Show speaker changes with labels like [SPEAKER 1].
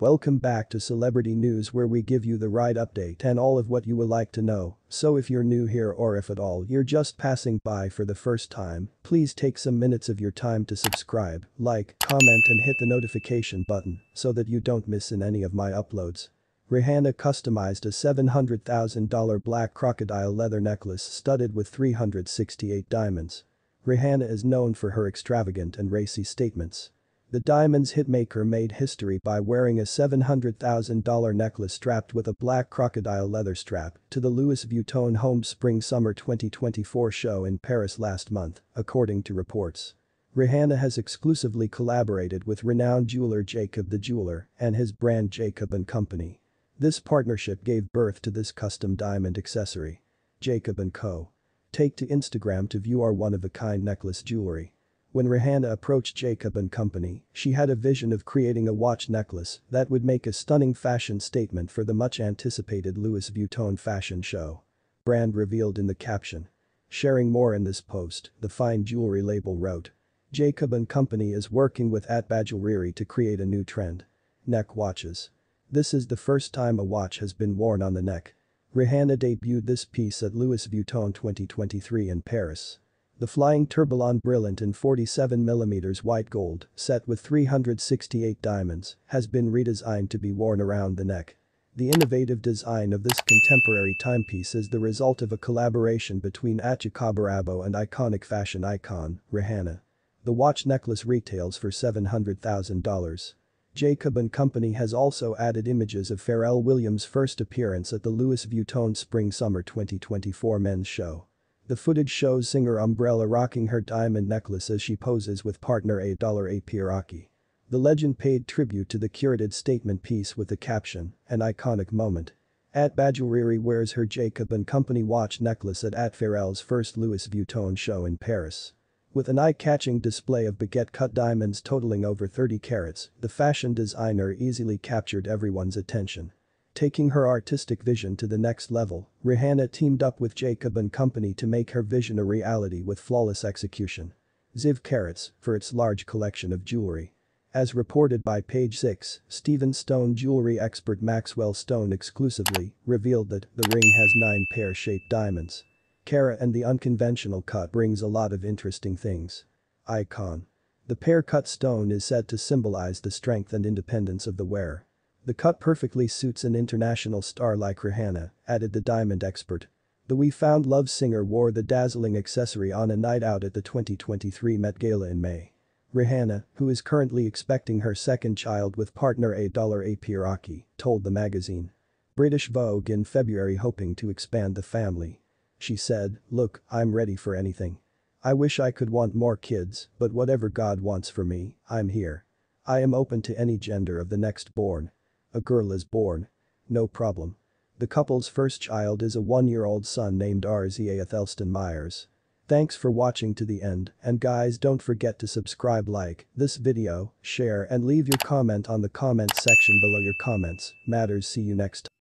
[SPEAKER 1] Welcome back to Celebrity News where we give you the right update and all of what you would like to know, so if you're new here or if at all you're just passing by for the first time, please take some minutes of your time to subscribe, like, comment and hit the notification button so that you don't miss in any of my uploads. Rihanna customized a $700,000 black crocodile leather necklace studded with 368 diamonds. Rihanna is known for her extravagant and racy statements. The Diamonds hitmaker made history by wearing a $700,000 necklace strapped with a black crocodile leather strap to the Louis Vuitton Home Spring Summer 2024 show in Paris last month, according to reports. Rihanna has exclusively collaborated with renowned jeweler Jacob the Jeweler and his brand Jacob & Company. This partnership gave birth to this custom diamond accessory. Jacob & Co. Take to Instagram to view our one-of-a-kind necklace jewelry. When Rihanna approached Jacob & Company, she had a vision of creating a watch necklace that would make a stunning fashion statement for the much-anticipated Louis Vuitton fashion show. Brand revealed in the caption. Sharing more in this post, the fine jewelry label wrote. Jacob & Company is working with at Badgalriri to create a new trend. Neck watches. This is the first time a watch has been worn on the neck. Rihanna debuted this piece at Louis Vuitton 2023 in Paris. The Flying Tourbillon Brilliant in 47mm white gold, set with 368 diamonds, has been redesigned to be worn around the neck. The innovative design of this contemporary timepiece is the result of a collaboration between Atcha and iconic fashion icon, Rihanna. The watch necklace retails for $700,000. Jacob & Company has also added images of Pharrell Williams' first appearance at the Louis Vuitton Spring-Summer 2024 men's show. The footage shows singer Umbrella rocking her diamond necklace as she poses with partner A$AP Rocky. The legend paid tribute to the curated statement piece with the caption, an iconic moment. At Badgalriri wears her Jacob & Company watch necklace at At Pharrell's first Louis Vuitton show in Paris. With an eye-catching display of baguette-cut diamonds totaling over 30 carats, the fashion designer easily captured everyone's attention. Taking her artistic vision to the next level, Rihanna teamed up with Jacob & Company to make her vision a reality with flawless execution. Ziv Carats, for its large collection of jewelry. As reported by Page 6, Stephen Stone jewelry expert Maxwell Stone exclusively revealed that the ring has 9 pear-shaped diamonds. Cara and the unconventional cut brings a lot of interesting things. Icon. The pear-cut stone is said to symbolize the strength and independence of the wearer. The cut perfectly suits an international star like Rihanna, added the diamond expert. The We Found Love singer wore the dazzling accessory on a night out at the 2023 Met Gala in May. Rihanna, who is currently expecting her second child with partner A$AP Rocky, told the magazine. British Vogue in February hoping to expand the family. She said, look, I'm ready for anything. I wish I could want more kids, but whatever God wants for me, I'm here. I am open to any gender of the next born. A girl is born. No problem. The couple's first child is a one-year-old son named RZA Athelston Mayers. Thanks for watching to the end and guys don't forget to subscribe like this video, share and leave your comment on the comment section below your comments matters see you next time.